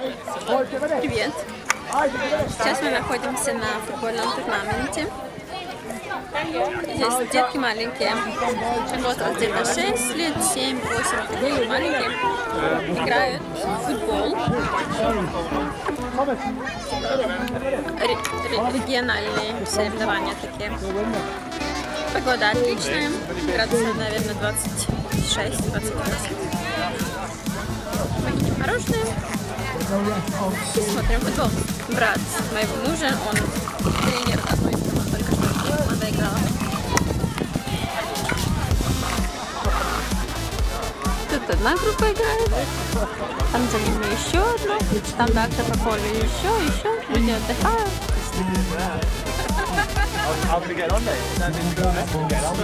Привет! Сейчас мы находимся на футбольном турнаменте. Здесь детки маленькие, возраст где-то 6 лет, 7, 8, такие маленькие, играют в футбол. Ре- региональные соревнования такие. Погода отличная, градусов, наверное, 26-28. Мы едим мороженое смотрим футбол. Брат моего мужа, он тренер одной из команд, только что команда играла. Тут одна группа играет, там за ними еще одна, там дальше по полю еще, еще, люди отдыхают. How did we get on there? No, go there. Get on.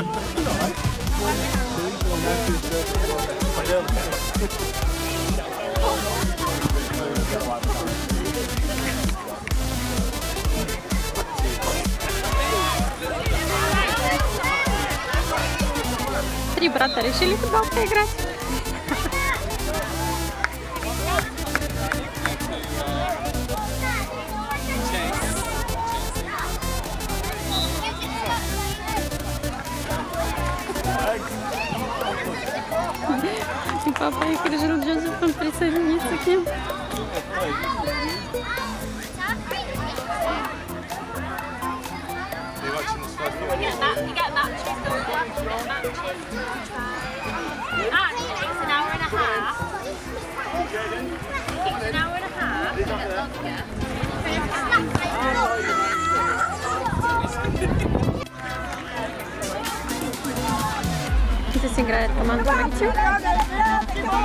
Три брата решили в футбол поиграть. papai, eu queria ajudar Jesus quando pensando nisso aqui. Kita singgah teman-teman kecil.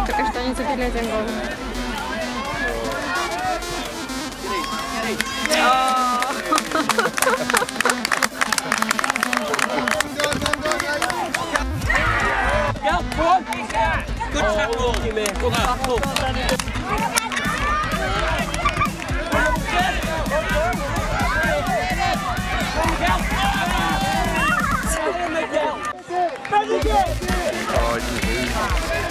Czekaj, to nie zabile ten gol. Good tackle, good tackle. Pode.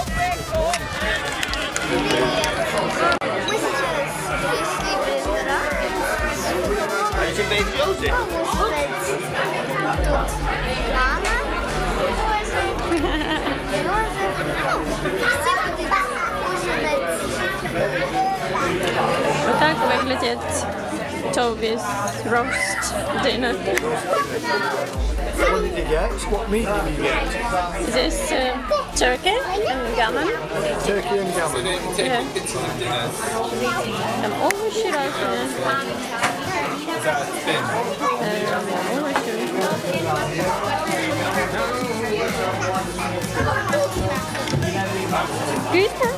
Josie? Вот так выглядит Toby's roast dinner. what did you get? What meat did you get? This uh, turkey and gammon. Turkey and gammon. Yeah. I'm overshooting. Is that thin? Um, overshooting. Um, Good.